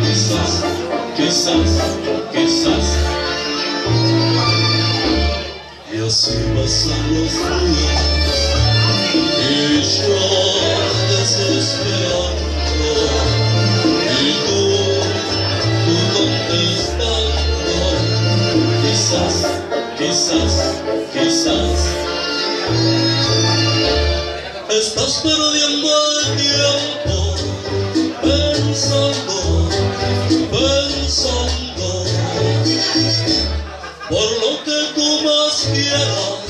Quizás, quizás, quizás. Y así pasan los días y yo desesperando. Y tú, tú contestando. Quizás, quizás, quizás. Estás perdiendo el tiempo pensando, pensando por lo que tú más quieras.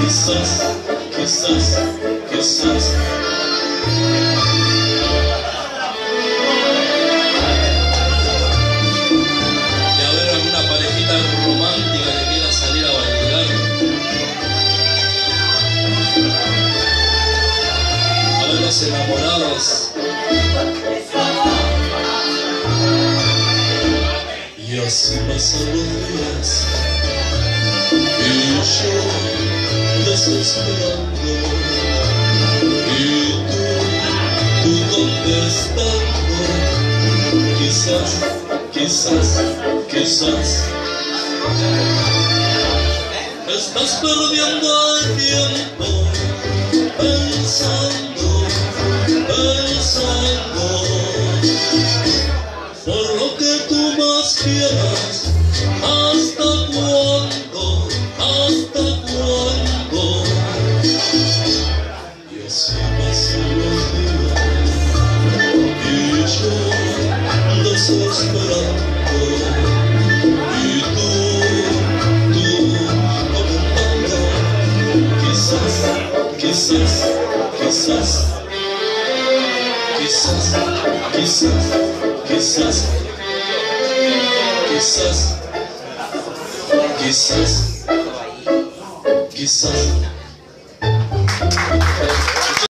Quizás, quizás, quizás de haber alguna parejita romántica que quiera salir a bailar a ver los enamorados y así pasan los días y yo desesperando y tú, tú contestando quizás, quizás, quizás estás perdiendo el tiempo pensando, pensando por lo que tú más quieras. Quizás, quizás, quizás quizás, quizás, quizás, quizás, quizás, quizás.